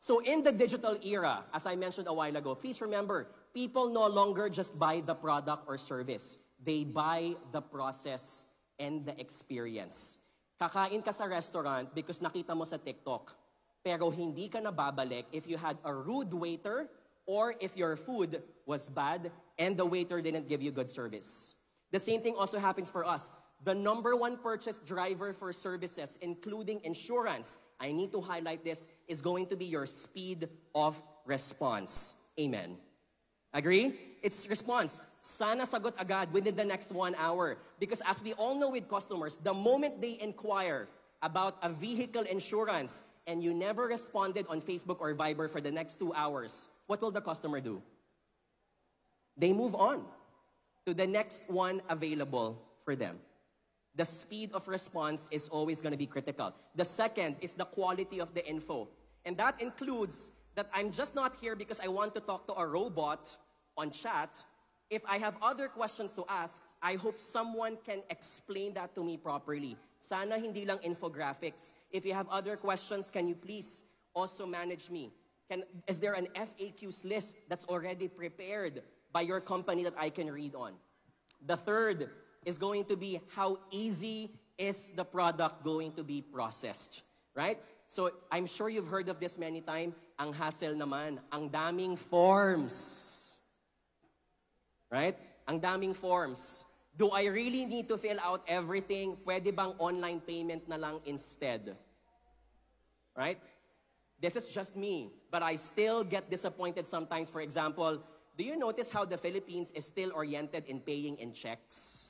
So in the digital era, as I mentioned a while ago, please remember, people no longer just buy the product or service. They buy the process and the experience. Kakain ka sa restaurant because nakita mo sa TikTok. Pero hindi ka na babalik if you had a rude waiter or if your food was bad and the waiter didn't give you good service. The same thing also happens for us. The number one purchase driver for services, including insurance, I need to highlight this, is going to be your speed of response. Amen. Agree? It's response. Sana sagot agad within the next one hour. Because as we all know with customers, the moment they inquire about a vehicle insurance and you never responded on Facebook or Viber for the next two hours, what will the customer do? They move on to the next one available for them. The speed of response is always going to be critical. The second is the quality of the info. And that includes that I'm just not here because I want to talk to a robot on chat. If I have other questions to ask, I hope someone can explain that to me properly. Sana hindi lang infographics. If you have other questions, can you please also manage me? Can, is there an FAQs list that's already prepared by your company that I can read on? The third is going to be how easy is the product going to be processed, right? So I'm sure you've heard of this many times. Ang hassle naman, ang daming forms. Right? Ang daming forms. Do I really need to fill out everything? Pwede bang online payment na lang instead? Right? This is just me, but I still get disappointed sometimes. For example, do you notice how the Philippines is still oriented in paying in checks?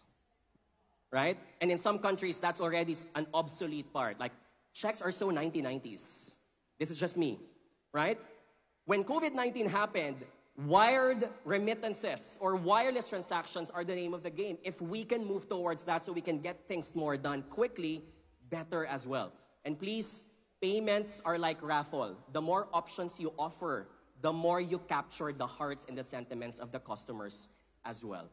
Right? And in some countries, that's already an obsolete part. Like, checks are so 1990s. This is just me. Right? When COVID 19 happened, wired remittances or wireless transactions are the name of the game. If we can move towards that so we can get things more done quickly, better as well. And please, payments are like raffle. The more options you offer, the more you capture the hearts and the sentiments of the customers as well.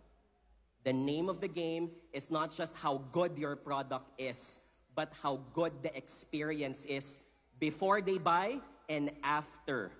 The name of the game is not just how good your product is, but how good the experience is before they buy and after